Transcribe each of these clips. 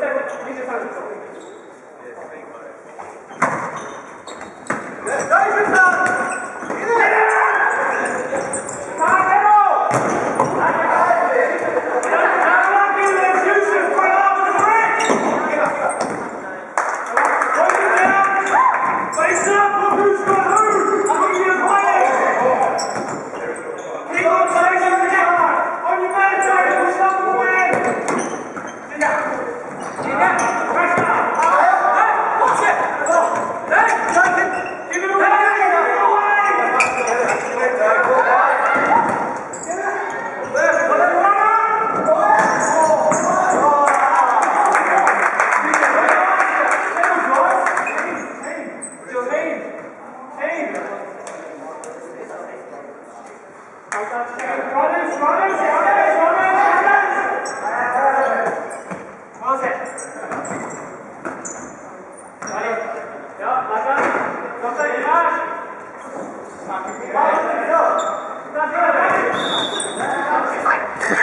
在我主力的上面走一。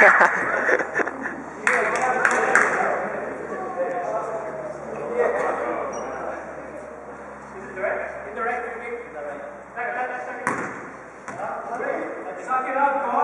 Indirect? Indirect, you mean? Indirect. Suck it up,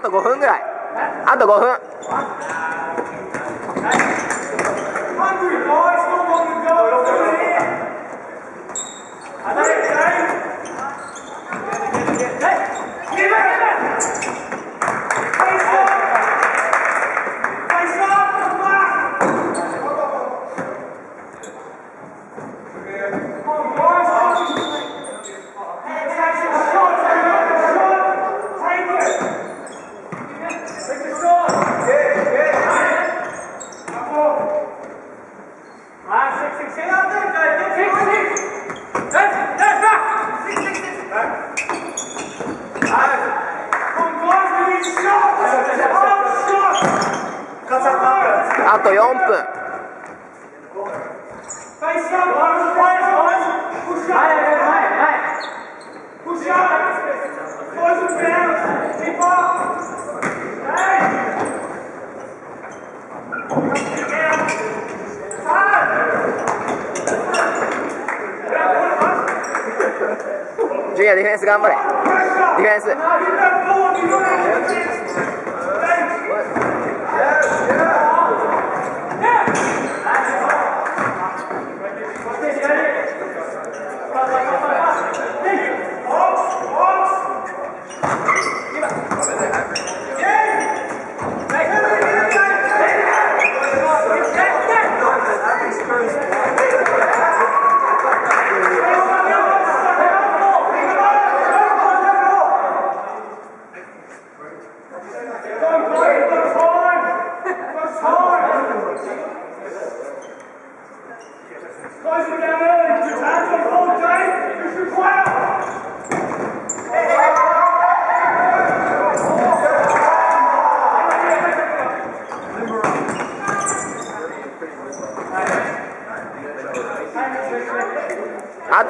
あと5分ぐらい。あと5分。当いジュニアディフェンス頑張れ。ディフェンス。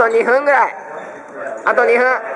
と2分ぐらい。あと2分。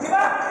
Give up!